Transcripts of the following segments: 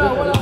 What up,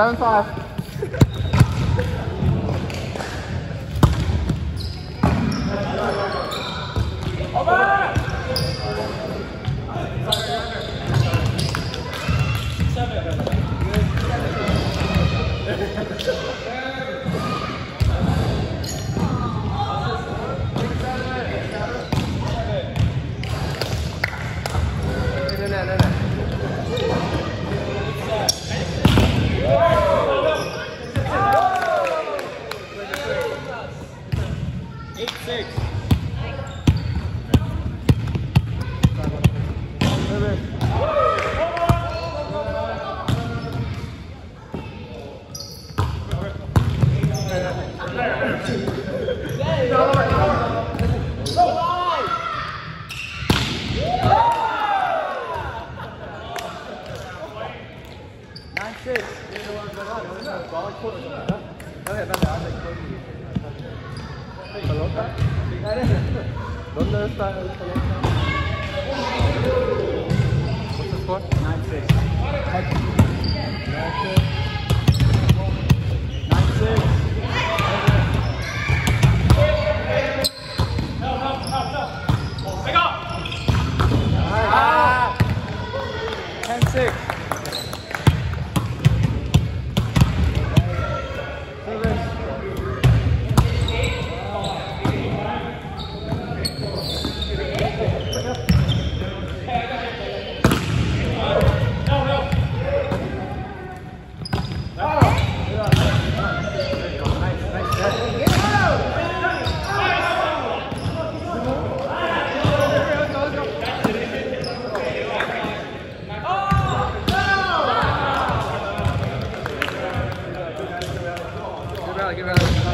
Seven five. What's the score? 9 6. Good rally, good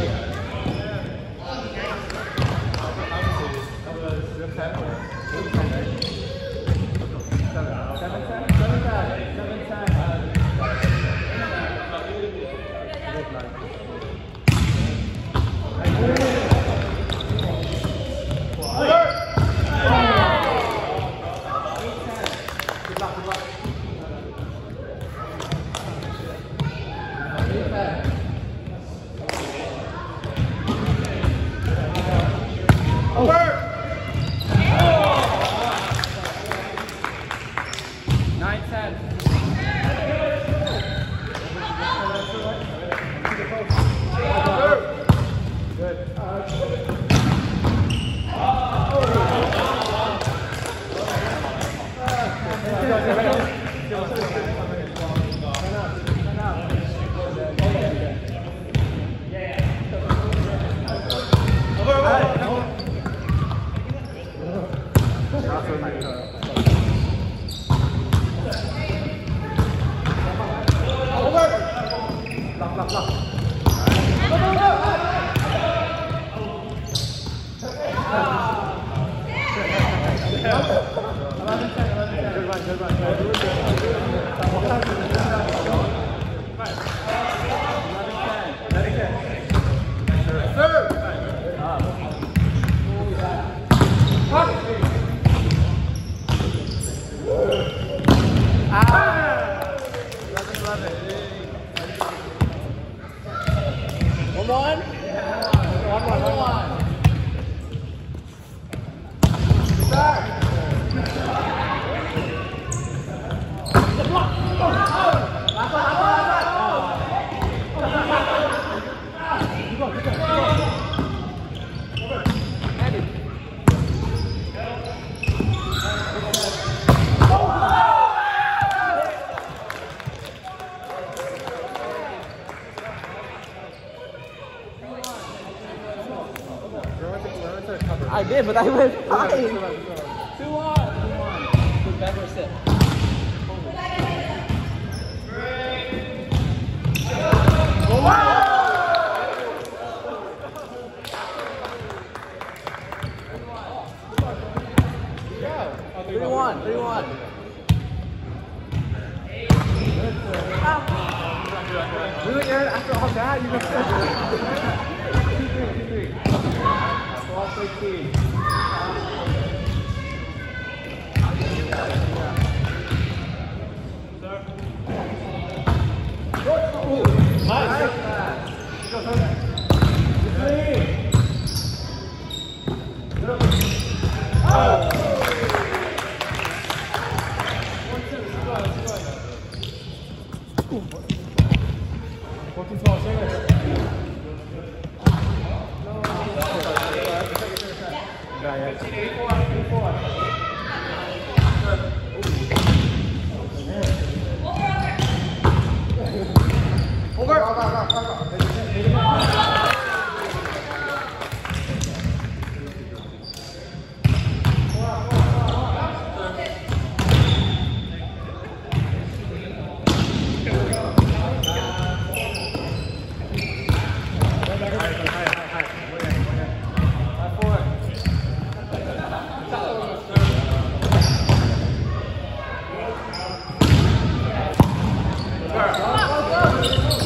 そうなり。One I did, but I went fine. Two one. Two one. Good backward step. Three one. Three one. Oh. Really, Aaron? After all that, you just Good. Sorry,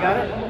got it?